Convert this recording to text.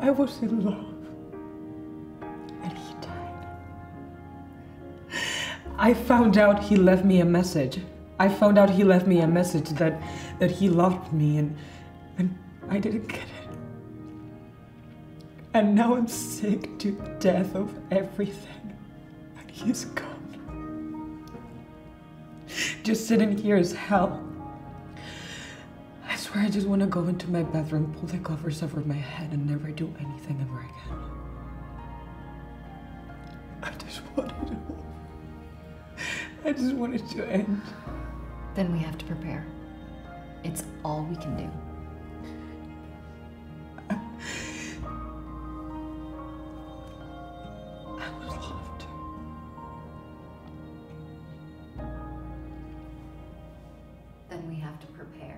I was in love. And he died. I found out he left me a message. I found out he left me a message that that he loved me and and I didn't get it. And now I'm sick to death of everything. And he's gone. Just sitting here is hell. I swear I just want to go into my bedroom, pull the covers over my head, and never do anything ever again. I just wanted it all. I just wanted to end. Then we have to prepare. It's all we can do. I was loved. Then we have to prepare.